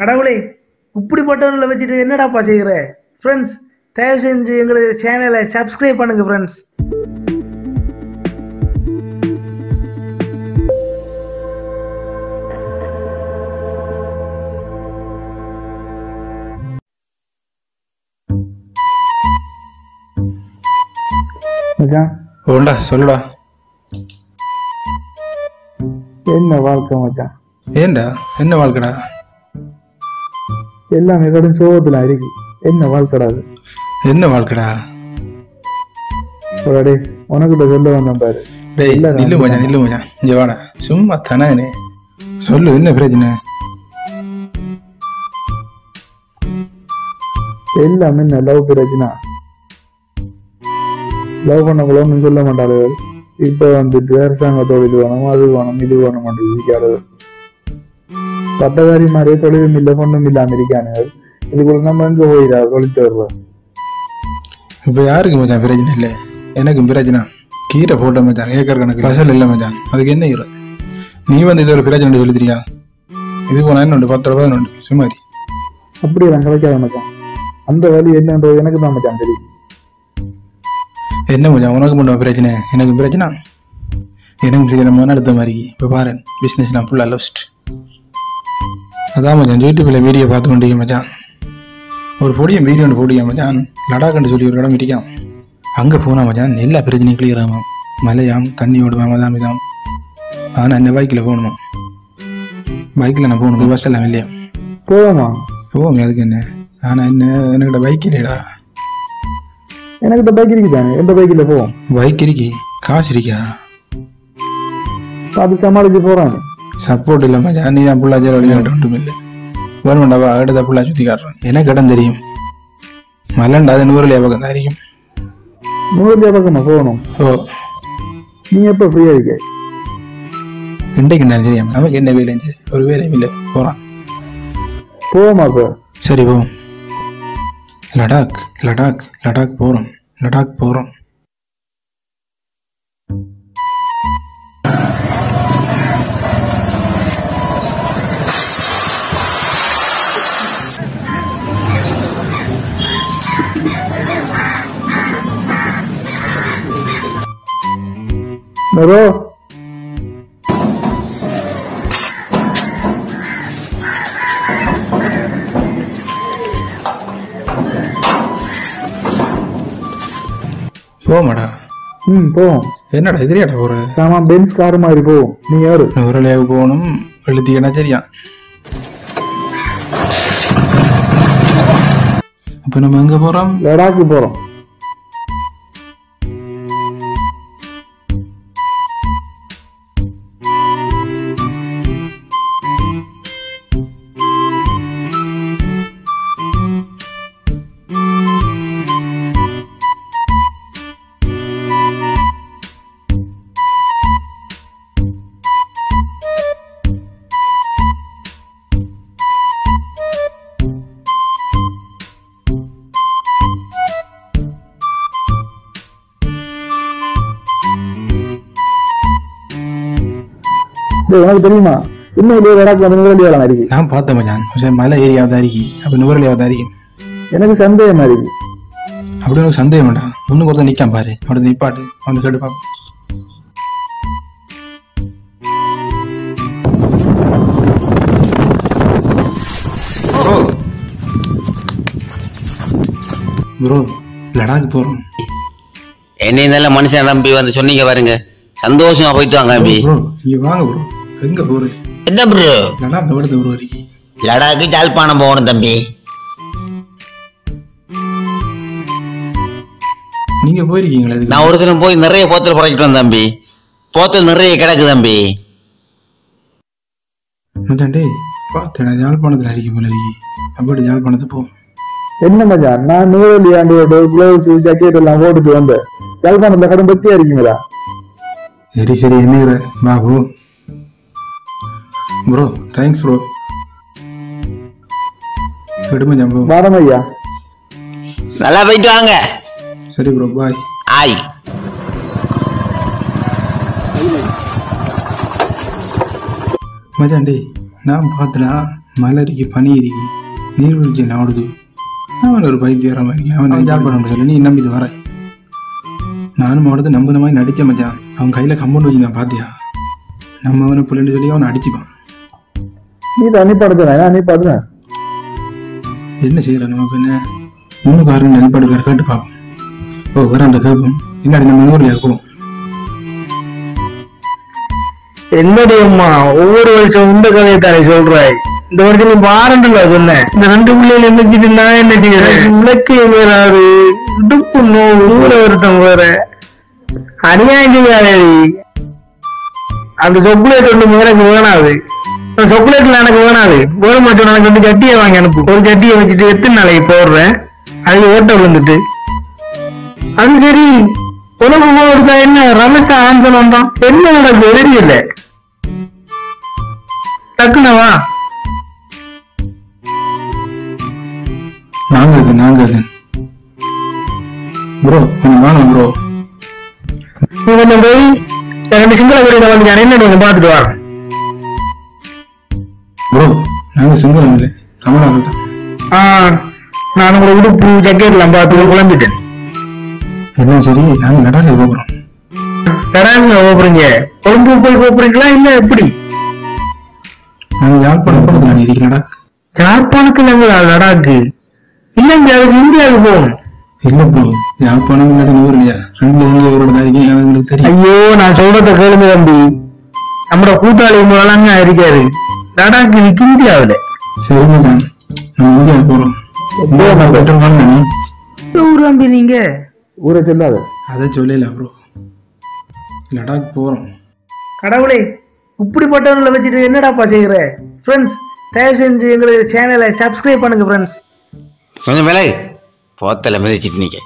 கடவுளே இப்படிப்பட்டவங்களை வச்சுட்டு என்னடாப்பா செய்கிற ஃப்ரெண்ட்ஸ் தயவு செஞ்சு எங்களுக்கு சேனலை சப்ஸ்கிரைப் பண்ணுங்க ஃப்ரெண்ட்ஸ் மச்சான். ஓண்டா சொல்லுடா. என்ன வாழ்க்கை மச்சான்? ஏன்டா என்ன வாழ்க்கடா? எல்லாமே கடும் சோகத்துல இருக்கு என்ன வாழ்க்கடா அது? என்ன வாழ்க்கடா? ஒரு டேய் உனக்கிட்ட சொல்ல வந்தேன் பாரு. டேய் இல்ல, நில்லு மச்சான் நில்லு மச்சான். இங்க வாடா. சும்மா தனானே சொல்லு என்ன பிரச்சனை? எல்லாம் என்ன லவ் பிரச்சனை? லவ் ஒன்றும் சொல்ல மாட்டாரு. இப்ப வந்துட்டு அரசாங்கத்தோட இது வேணும் அது வேணும் இது வேணும் இருக்காரு இல்லை பொண்ணும் இல்லாம இருக்கானுங்க இதுக்குள்ள நம்ம எங்க போயிடா தொழிட்டு வருவோம் இப்ப யாருக்கு மச்சான் பிரச்சனை இல்லை எனக்கும் பிரச்சனை கீரை போட்ட மச்சான் ஏக்கர் கணக்கு பசல் இல்லை மச்சான் அதுக்கு என்ன ஈரம் நீ வந்து இது ஒரு பிரச்சனை சொல்லித்திரியா இது போனா என்ன உண்டு பத்து ரூபாய் உண்டு சுமாரி அப்படி நான் கிடைக்காத மச்சான் அந்த வழி என்னன்றது எனக்கு தான் மச்சான் தெரியும் என்ன மச்சான் உனக்கு மட்டும் பிரச்சனை எனக்கு பிரச்சனை எனக்கும் சரி நம்ம அடுத்த மாதிரி இப்போ பாரு பிஸ்னஸ் நான் ஃபுல்லாக லோஸ்ட் அதான் மச்சான் யூடியூப்ல வீடியோ பார்த்து கொண்டீங்க மச்சான். ஒரு பொடியும் வீடியோ ஒன்று போடியா மச்சான். லடாக்குன்னு சொல்லி ஒரு இடம் இருக்கான் அங்கே போனா மச்சான் எல்லா பிரச்சனையும் கிளியர் ஆகும். மலையாம் தண்ணி ஓடுவாம் அதாம் இதாம் ஆனால் என்ன பைக்கில் போகணுமா? பைக்கில் நான் போகணும்? பஸ் எல்லாம் இல்லையா? போவோமா? போவோம் அதுக்கு என்ன? ஆனால் என்ன என்கிட்ட பைக் இல்லைடா எனக்கிட்ட பைக் இருக்குதானே எந்த பைக்கில் போவோம்? பைக் இருக்கி. காசு இருக்கியா அது சமாளிச்சு போறான். சப்போர்ட் இல்லை மச்சான் நீ தான் புள்ளா ஜெயில் விளையாட்டு ஒன்றும் இல்லை வேணுமெண்டாவா அடுத்த புள்ளா சுற்றி காட்டுறேன் எனக்கு இடம் தெரியும்? மல்லண்டா அது நூறுலையா பக்கம் தான் இருக்கும் நூறு பக்கமா போகணும்? ஓ. நீ எப்ப ஃப்ரீயா இருக்க? இன்றைக்கு நான் தெரியாம நமக்கு என்ன வேலை? ஒரு வேலையும் இல்லை. போகிறான் போவோமா இப்ப சரி போவோம். லடாக் லடாக் லடாக் போகிறோம் லடாக் போகிறோம் நரோ போமாடா ம் போவோம் என்னடா எதிரியாடா போகிற சாமா பென்ஸ் கார் மாதிரி போவோம் நீ யாரு நூறுலையாக போகணும் எழுதிக்கனா சரியா அப்போ நம்ம எங்கே போகிறோம் லடாக்கு போறோம் உனக்கு தெரியுமா? இன்னும் வந்து நூறு வேலை இருக்கு. நான் பார்த்தேன் மச்சான். மலை ஏரியாவது இருக்கி. அப்போ நுவரலியாவது தான் இருக்கும் எனக்கு சந்தேகமா இருக்கு. அப்படி எனக்கு சந்தேகம் வேண்டாம் ஒன்றுக்கு ஒருத்தன் நிற்கான் பாரு. அவனை நிப்பாட்டு. அவனை கேட்டு பார்ப்போம் ப்ரோ. லடாக் போகிறோம் என்னை நல்ல மனுஷன் நம்பி வந்து சொன்னீங்க பாருங்க. சந்தோஷமா போயிட்டு வாங்க வாங்க ப்ரோ. எங்கே போகிறேன் என்ன ப்ரோ லடாக் எவ்வளோ ப்ரோ இருக்கி லடாக்கு ஜாழ்ப்பாணம் போகணும் தம்பி. நீங்கள் போயிருக்கீங்களா நான் ஒரு தினம் போய் நிறைய போத்தல் புறக்கிட்டு வந்தேன் தம்பி. போத்தல் நிறைய கிடக்கு தம்பி. டேய் பார்த்தேடா யாழ்ப்பாணத்தில் அடிக்க போல இருக்கி அப்படி யாழ்ப்பாணத்து போ என்ன மச்சான் நான் நூறு ஆண்டு கிளவுஸ் ஜாக்கெட் எல்லாம் போட்டுட்டு வந்தேன். யாழ்ப்பாணத்துல கடும் பத்தியா இருக்கீங்களா? சரி சரி என்ன வா போ ப்ரோ தேங்க்ஸ் ப்ரோ விடுமா ஜம்போ வாரம் ஐயா நல்லா போயிட்டு வாங்க. சரி ப்ரோ பாய் ஆய் டேய் நான் பார்த்தடா மலை இருக்கு பனி இருக்கு நீர்வீழ்ச்சி நாடுது. அவன் ஒரு பைத்தியாரமா இருக்கு. அவன் ஜாட் பண்ண சொல்லி நீ நம்பி இது வர. நானும் அவனது நம்பின மாதிரி நடிச்ச மச்சான். அவன் கையில கம்பௌண்ட் வச்சிருந்தான் பாத்தியா? நம்ம அவனை புள்ளன்னு சொல்லி அவனை அடிச்சுப்பான். நீ தண்ணி படுத்துறேன் நீ படுறேன் என்ன செய்யற நம்ம பின்ன மூணு காரணம் நெல்பாடு கேட்டு பார்ப்போம் ஓ வரண்ட கேட்போம் இல்லாடி நம்ம ஊர்ல இருக்கோம் என்னடி அம்மா ஒவ்வொரு வருஷம் இந்த கதையை தானே சொல்றாய் இந்த வருஷம் நீ வாரண்டல சொன்னேன் இந்த ரெண்டு பிள்ளைகள் என்ன நான் என்ன செய்யறேன் விளக்கு வேறாரு இடுப்பு நோவு ஊர வருத்தம் வேற அநியாயம் செய்யாதடி அந்த சாக்லேட் ஒண்ணு எனக்கு வேணாது அந்த சாக்லேட்ல எனக்கு வேணாது வேற மட்டும் எனக்கு ரெண்டு சட்டியை வாங்கி அனுப்பு. ஒரு சட்டியை வச்சுட்டு எத்தனை நாளைக்கு போடுறேன்? அது ஓட்ட விழுந்துட்டு அது சரி. உனக்கு ஒருத்தா என்ன? ரமேஷ் தான் ஆன்சர் வந்தான் என்ன நடக்குது? தெரியல. டக்குனு வா. நாங்க இருக்கேன் நாங்க இருக்கேன் ப்ரோ கொஞ்சம் வாங்க ப்ரோ நீ கொஞ்சம் போய் ரெண்டு சிங்கள வீடு வந்து நான் என்ன கொஞ்சம் பார்த்துட்டு வரேன். ப்ரோ நாங்க சிங்களம் இல்லை. தமிழாக தான் ஆ நான் உங்களை உடுப்பு ஜக்கெட்லாம் பார்த்து குழம்பிட்டேன். எல்லாம் சரி நாங்க நடாக போகிறோம். கடாங்க போறீங்க கொழும்பு போய் போறீங்களா இல்ல எப்படி? நாங்க யாழ்ப்பாணம் பக்கத்துல நீ இருக்கு நடாக் ஜாழ்ப்பாணத்துல எங்க லடாக்கு? இல்லைங்க அதுக்கு இந்தியாவுக்கு போகணும். இல்ல ப்ரோ யாழ்ப்பாணம் இல்லாட்டி நூறு இல்லையா? ரெண்டு எங்க ஊரோட தான் இருக்கீங்க தெரியும். ஐயோ நான் சொல்றத கேளுங்க தம்பி. நம்மட கூட்டாளி முதலாங்க இருக்காரு. லடாக்கு இன்னைக்கு இந்தியாவுல சரி மச்சான் நம்ம இந்தியா போறோம். இந்தியா நான் பெட்ரோல் நீ ஊர் தம்பி நீங்க? ஊரை சொல்லாத. அதை சொல்லல ப்ரோ லடாக் போறோம். கடவுளே இப்படிப்பட்டவங்களை வச்சுட்டு என்னடாப்பா செய்யற? ஃப்ரெண்ட்ஸ் தயவு செஞ்சு எங்களுக்கு சேனலை சப்ஸ்கிரைப் பண்ணுங்க ஃப்ரெண்ட்ஸ் கொஞ்சம் விலை. போத்தல மிதிச்சிட்டு நிக்க.